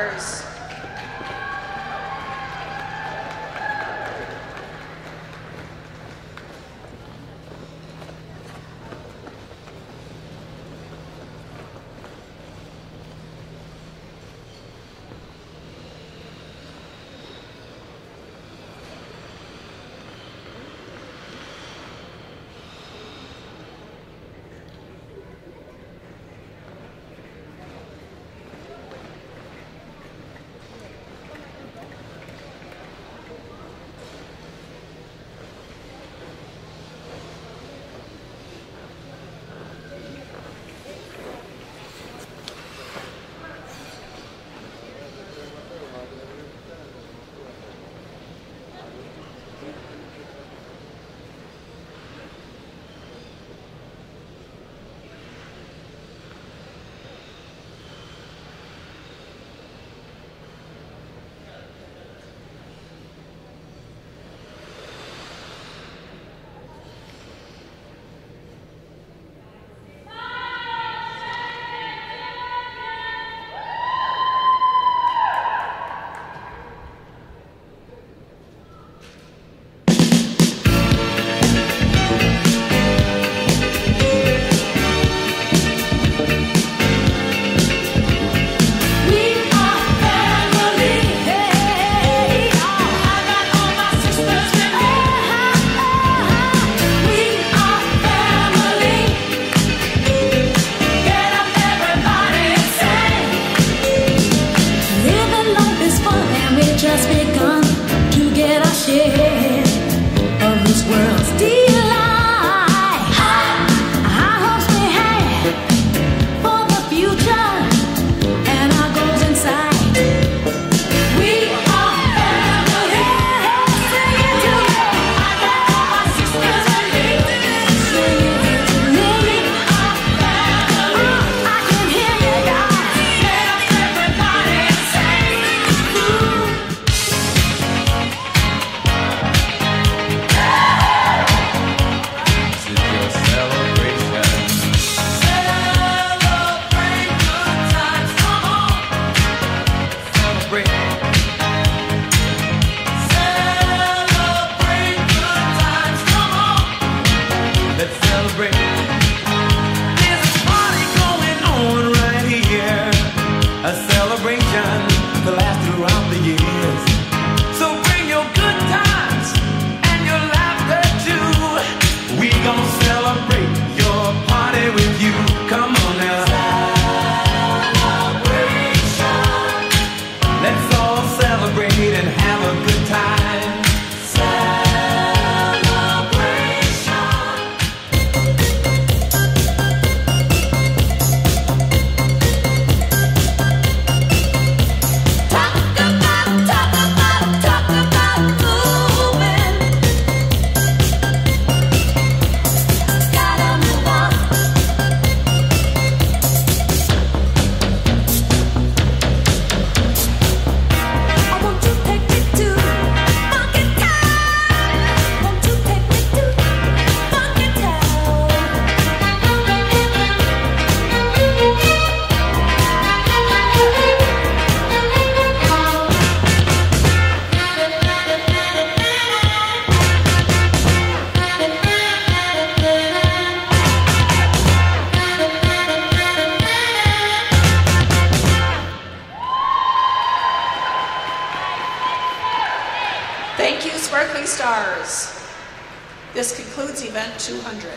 Stars. Thank you, Sparkling Stars. This concludes Event 200.